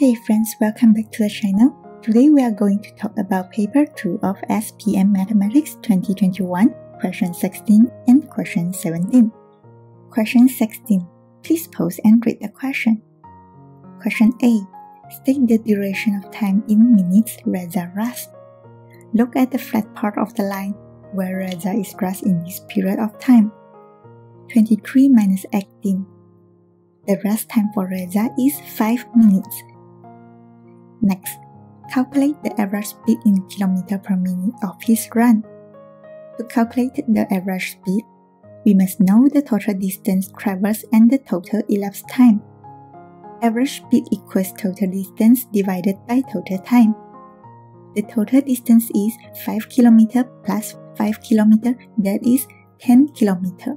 Hey friends, welcome back to the channel. Today we are going to talk about paper 2 of SPM Mathematics 2021, question 16 and question 17. Question 16. Please pause and read the question. Question A. State the duration of time in minutes Reza rests. Look at the flat part of the line where Reza is rest in this period of time. 23 minus 18. The rest time for Reza is 5 minutes. Next, calculate the average speed in kilometer per minute of his run. To calculate the average speed, we must know the total distance traversed and the total elapsed time. Average speed equals total distance divided by total time. The total distance is 5 km plus 5 km, that is 10 km.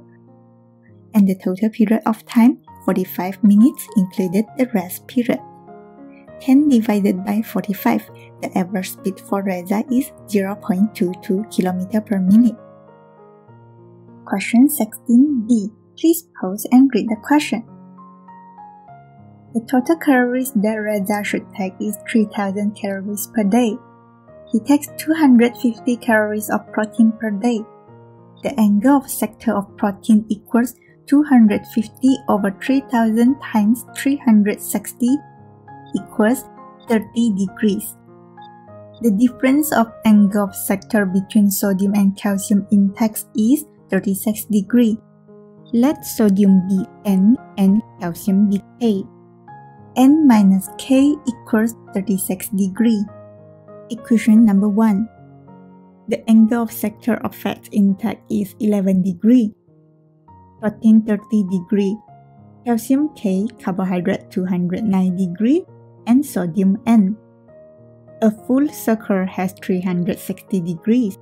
And the total period of time, 45 minutes, included the rest period. 10 divided by 45, the average speed for Reza is 0.22 km per minute. Question 16b. Please pause and read the question. The total calories that Reza should take is 3000 calories per day. He takes 250 calories of protein per day. The angle of sector of protein equals 250 over 3000 times 360 equals 30 degrees. The difference of angle of sector between sodium and calcium intakes is 36 degree. Let sodium be N and calcium be K. N minus K equals 36 degree. Equation number 1. The angle of sector of fat intake is 11 degree. Protein 30 degree. Calcium K, carbohydrate 209 degree, and sodium N. A full circle has 360 degrees.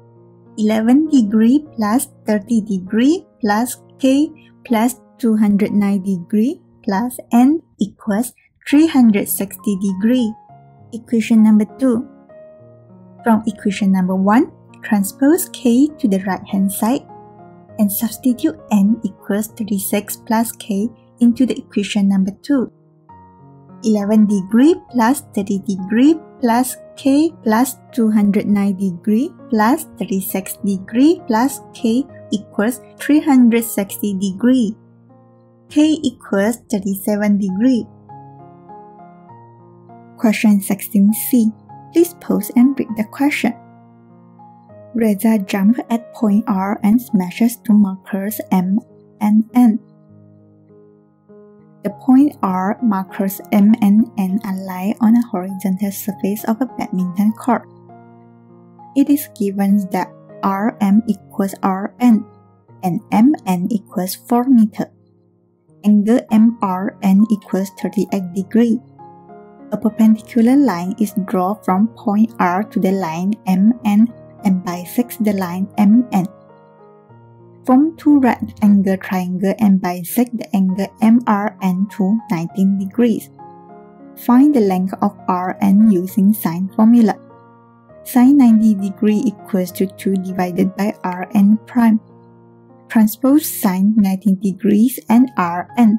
11 degree plus 30 degree plus K plus 209 degree plus N equals 360 degree. Equation number 2. From equation number 1, transpose K to the right hand side and substitute N equals 36 plus K into the equation number 2. 11 degree plus 30 degree plus K plus 209 degree plus 36 degree plus K equals 360 degree. K equals 37 degree. Question 16c. Please pause and read the question. Reza jumps at point R and smashes two markers M and N. The point R markers M and N on a horizontal surface of a badminton court. It is given that Rm equals Rn and Mn equals 4 meter. Angle MRN equals 38 degree. A perpendicular line is drawn from point R to the line MN and bisects the line MN. Form two right angle triangle and bisect the angle MRN to 19 degrees. Find the length of Rn using sine formula. Sine 90 degree equals to 2 divided by Rn prime. Transpose sine 90 degrees and Rn.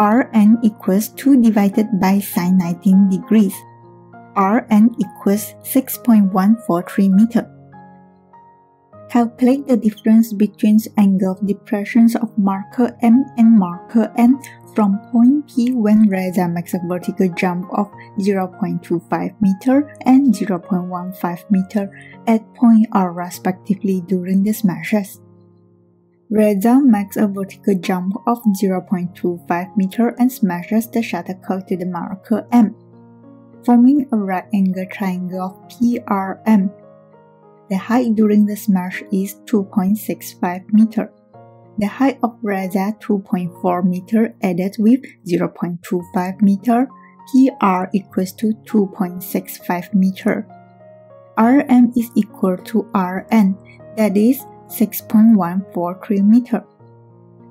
Rn equals 2 divided by sine 19 degrees. Rn equals 6.143 meter. Calculate the difference between angle of depressions of marker M and marker N from point P when Reza makes a vertical jump of 0.25 meter and 0.15 meter at point R respectively during the smashes. Reza makes a vertical jump of 0.25 meter and smashes the shuttlecock to the marker M, forming a right angle triangle of PRM the height during the smash is 2.65 meter. The height of Reza 2.4 meter added with 0.25 meter, PR equals to 2.65 meter. Rm is equal to Rn, that is 6.143 meter.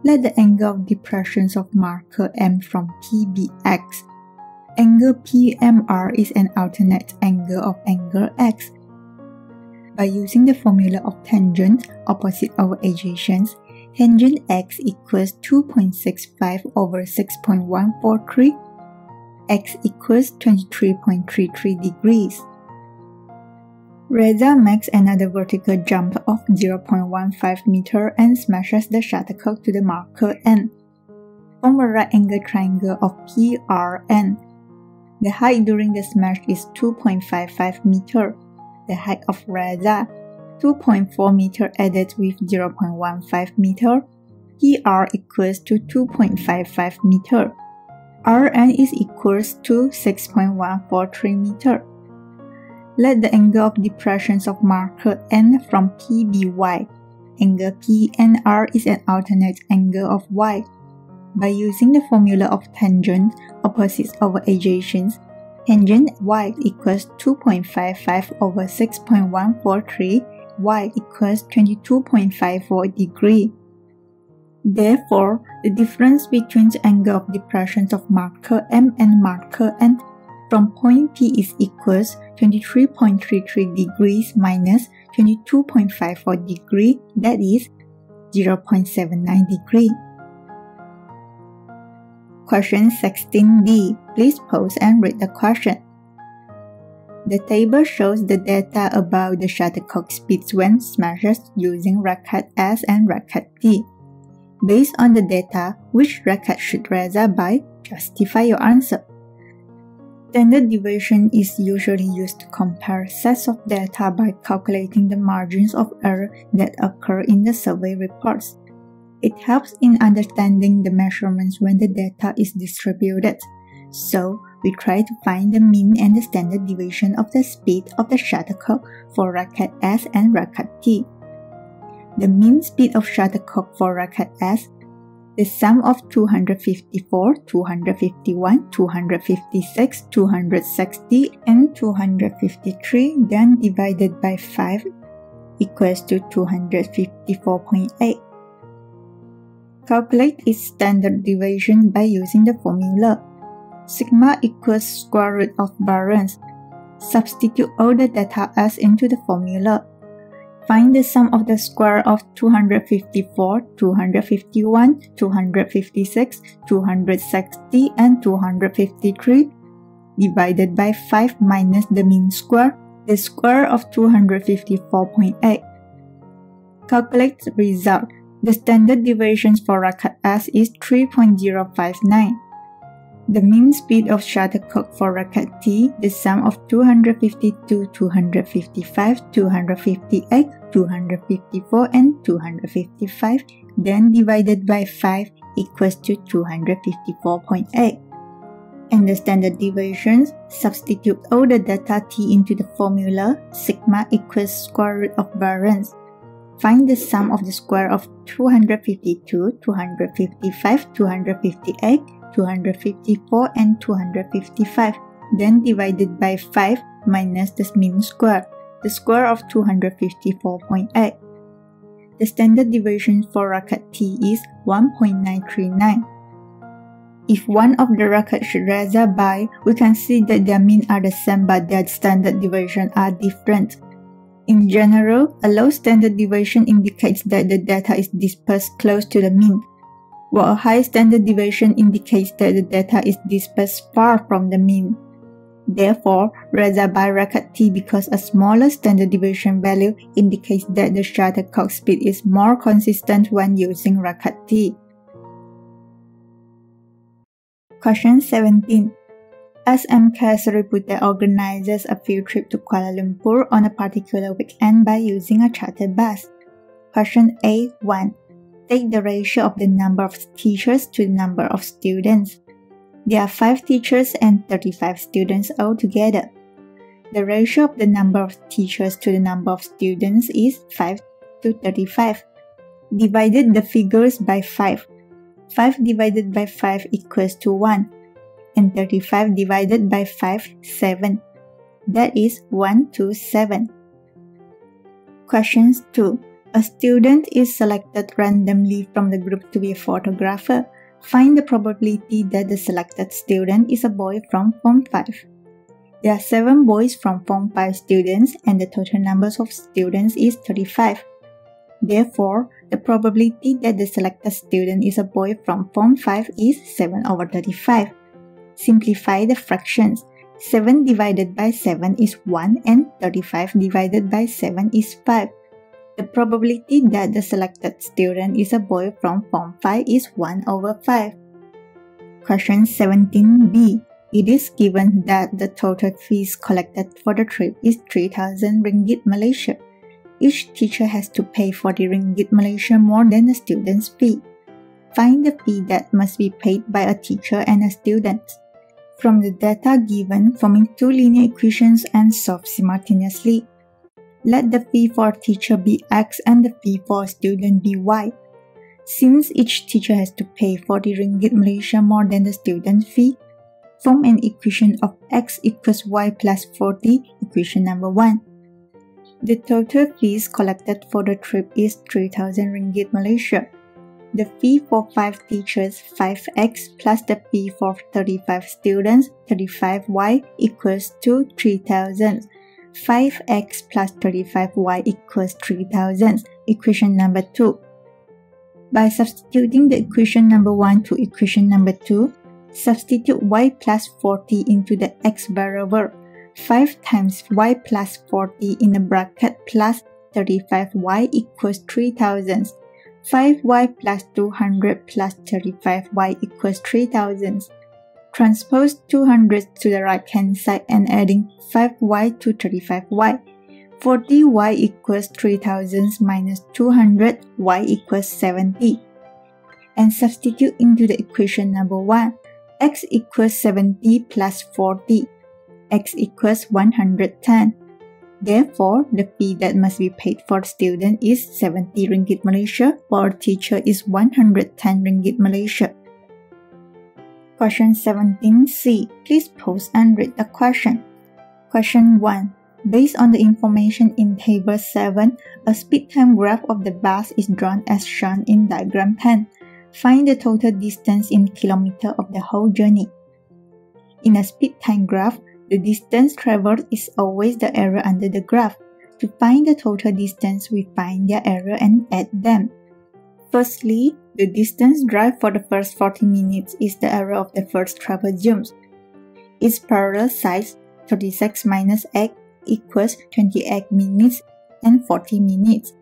Let the angle of depressions of marker M from P be x. Angle PMR is an alternate angle of angle x by using the formula of tangent opposite over adjacent, tangent x equals 2.65 over 6.143. x equals 23.33 degrees. Reza makes another vertical jump of 0.15 meter and smashes the shuttlecock to the marker N. Form a right angle triangle of PRN. The height during the smash is 2.55 meter. The height of Reza 2.4 meter added with 0.15 meter. PR equals to 2.55 meter. Rn is equals to 6.143 meter. Let the angle of depressions of marker N from P be y. Angle PNR is an alternate angle of y. By using the formula of tangent, opposites over adjacents, tangent y equals 2.55 over 6.143, y equals 22.54 degree. Therefore, the difference between the angle of depressions of marker M and marker N from point P is equals 23.33 degrees minus 22.54 degree, that is 0.79 degree. Question 16d. Please pause and read the question. The table shows the data about the shuttlecock speeds when smashed using racket S and racket T. Based on the data, which racket should Reza buy? Justify your answer. Standard deviation is usually used to compare sets of data by calculating the margins of error that occur in the survey reports. It helps in understanding the measurements when the data is distributed. So, we try to find the mean and the standard deviation of the speed of the shuttlecock for racket S and racket T. The mean speed of shuttlecock for racket S the sum of 254, 251, 256, 260, and 253 then divided by 5 equals to 254.8. Calculate its standard deviation by using the formula. Sigma equals square root of variance. Substitute all the data S into the formula. Find the sum of the square of 254, 251, 256, 260, and 253 divided by 5 minus the mean square, the square of 254.8. Calculate the result. The standard deviation for racket S is 3.059. The mean speed of shuttlecock for racket T, the sum of 252, 255, 258, 254, and 255, then divided by 5 equals to 254.8. And the standard deviations, substitute all the data T into the formula, sigma equals square root of variance. Find the sum of the square of 252, 255, 258, 254 and 255, then divided by 5 minus the mean square, the square of 254.8. The standard deviation for racket T is 1.939. If one of the rackets should Reza buy, we can see that their mean are the same but their standard deviation are different. In general, a low standard deviation indicates that the data is dispersed close to the mean, while a high standard deviation indicates that the data is dispersed far from the mean. Therefore, by racket T because a smaller standard deviation value indicates that the shuttlecock speed is more consistent when using racket T. Question 17. SMK Seripute organizes a field trip to Kuala Lumpur on a particular weekend by using a charter bus. Question A1. Take the ratio of the number of teachers to the number of students. There are 5 teachers and 35 students altogether. The ratio of the number of teachers to the number of students is 5 to 35. Divided the figures by 5. 5 divided by 5 equals to 1. And 35 divided by 5, 7. That is 1 to 7. Questions 2. A student is selected randomly from the group to be a photographer. Find the probability that the selected student is a boy from Form 5. There are 7 boys from Form 5 students and the total numbers of students is 35. Therefore, the probability that the selected student is a boy from Form 5 is 7 over 35. Simplify the fractions. 7 divided by 7 is 1 and 35 divided by 7 is 5. The probability that the selected student is a boy from Form 5 is 1 over 5. Question 17b. It is given that the total fees collected for the trip is 3000 ringgit Malaysia. Each teacher has to pay 40 ringgit Malaysia more than the student's fee. Find the fee that must be paid by a teacher and a student. From the data given, forming two linear equations and solve simultaneously. Let the fee for teacher be x and the fee for student be y. Since each teacher has to pay 40 ringgit Malaysia more than the student fee, form an equation of x equals y plus 40, equation number 1. The total fees collected for the trip is 3000 ringgit Malaysia. The fee for 5 teachers 5x plus the fee for 35 students 35y equals to 3000. 5x plus 35y equals 3000, equation number 2. By substituting the equation number 1 to equation number 2, substitute y plus 40 into the x variable. 5 times y plus 40 in the bracket plus 35y equals 3000. 5y plus 200 plus 35y equals 3000. Transpose 200 to the right hand side and adding 5y to 35y. 40y equals 3000 minus 200, y equals 70. And substitute into the equation number 1. x equals 70 plus 40. x equals 110. Therefore, the fee that must be paid for student is 70 ringgit Malaysia, for teacher is 110 ringgit Malaysia. Question 17c. Please pause and read the question. Question 1. Based on the information in Table 7, a speed time graph of the bus is drawn as shown in diagram 10. Find the total distance in kilometer of the whole journey. In a speed time graph, the distance traveled is always the area under the graph. To find the total distance, we find their area and add them. Firstly, the distance drive for the first 40 minutes is the area of the first travel jumps. Its parallel sides 36 minus x equals 28 minutes and 40 minutes.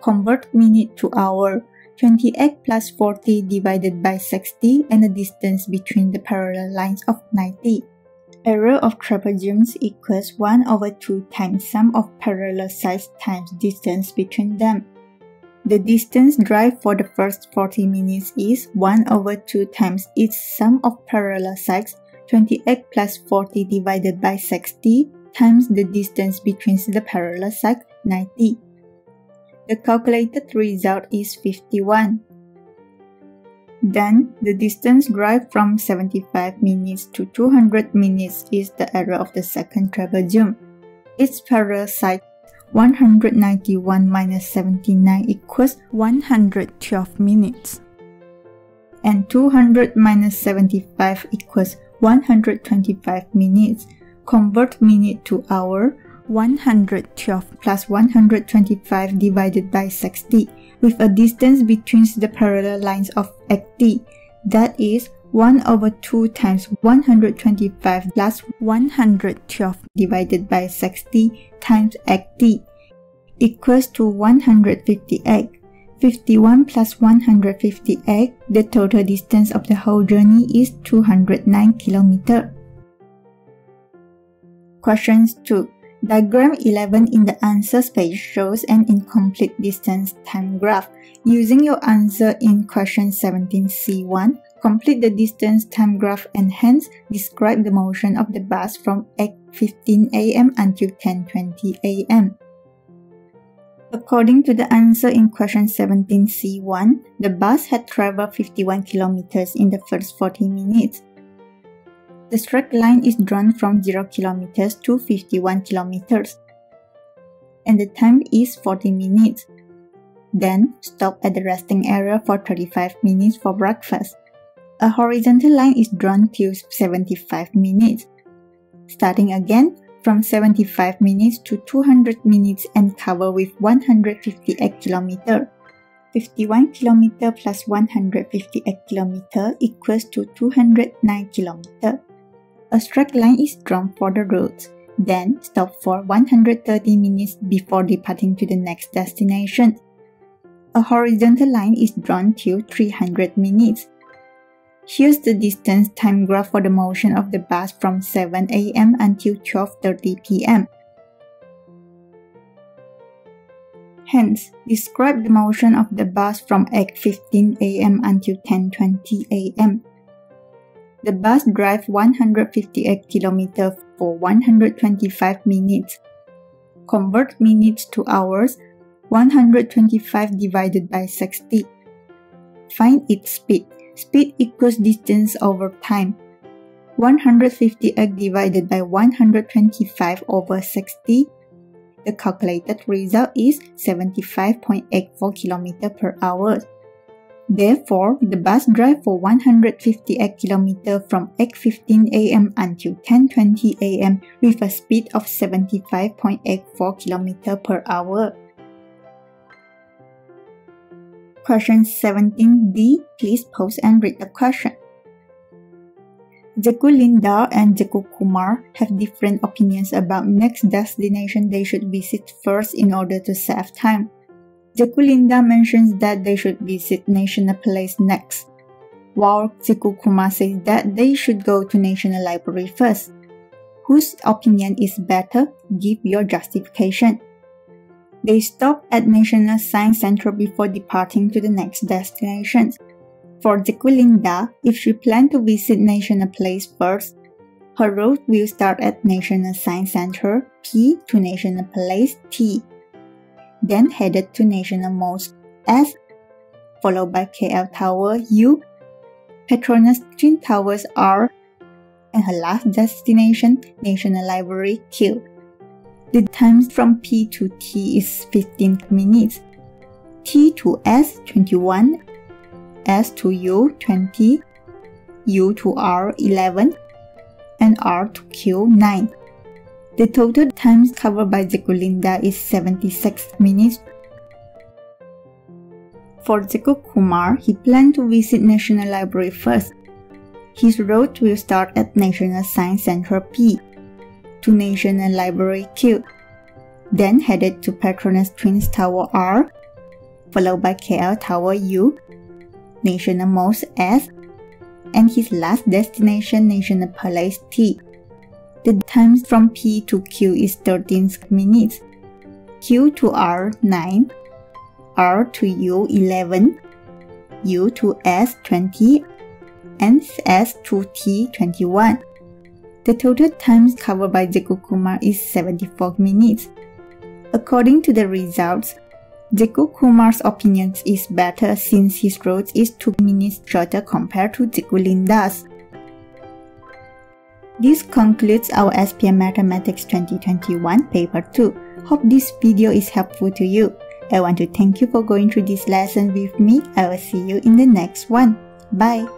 Convert minute to hour. 28 plus 40 divided by 60 and the distance between the parallel lines of 90. Area of trapeziums equals 1 over 2 times sum of parallel sides times distance between them. The distance drive for the first 40 minutes is 1 over 2 times its sum of parallel sides 28 plus 40 divided by 60 times the distance between the parallel sides 90. The calculated result is 51. Then, the distance drive from 75 minutes to 200 minutes is the area of the second travel trapezium. Its parallel side 191 minus 79 equals 112 minutes. And 200 minus 75 equals 125 minutes. Convert minute to hour. 112 plus 125 divided by 60 with a distance between the parallel lines of xt. That is 1 over 2 times 125 plus 112 divided by 60 times xt equals to 158. 51 plus 158, the total distance of the whole journey is 209 km. Questions 2. Diagram 11 in the answer space shows an incomplete distance time graph. Using your answer in question 17c1, complete the distance time graph and hence describe the motion of the bus from 8.15 am until 10.20 am. According to the answer in question 17c1, the bus had traveled 51 kilometers in the first 40 minutes. The straight line is drawn from 0 kilometers to 51 kilometers. And the time is 40 minutes. Then stop at the resting area for 35 minutes for breakfast. A horizontal line is drawn till 75 minutes. Starting again from 75 minutes to 200 minutes and cover with 158 km. 51 km plus 158 km equals to 209 km. A straight line is drawn for the route, then stop for 130 minutes before departing to the next destination. A horizontal line is drawn till 300 minutes. Here's the distance time graph for the motion of the bus from 7 a.m. until 12.30 p.m. Hence, describe the motion of the bus from 8.15 am until 10.20 am. The bus drives 158 km for 125 minutes. Convert minutes to hours, 125 divided by 60. Find its speed. Speed equals distance over time. 158 divided by 125 over 60 the calculated result is 75.84 km per hour. Therefore, the bus drive for 158 km from 8.15 am until 10.20 am with a speed of 75.84 km per hour. Question 17D, Please pause and read the question. Linda and Kumar have different opinions about next destination they should visit first in order to save time. Linda mentions that they should visit National Place next, while Kumar says that they should go to National Library first. Whose opinion is better? Give your justification. They stop at National Science Center before departing to the next destination. For Cikgu Linda, if she planned to visit National Place first, her route will start at National Science Center P to National Place T, then headed to National Mosque S, followed by KL Tower U, Petronas Twin Towers R, and her last destination, National Library Q. The times from P to T is 15 minutes, T to S 21, S to U 20, U to R 11, and R to Q 9. The total times covered by Cikgu Linda is 76 minutes. For Cikgu Kumar, he planned to visit National Library first. His route will start at National Science Center P to National Library Q, then headed to Petronas Twins Tower R, followed by KL Tower U, National Mosque S, and his last destination National Palace T. The time from P to Q is 13 minutes, Q to R 9, R to U 11, U to S 20, and S to T 21. The total times covered by Cikgu Kumar is 74 minutes. According to the results, Cikgu Kumar's opinion is better since his route is 2 minutes shorter compared to Cikgu Linda's. This concludes our SPM Mathematics 2021 Paper 2. Hope this video is helpful to you. I want to thank you for going through this lesson with me. I will see you in the next one. Bye.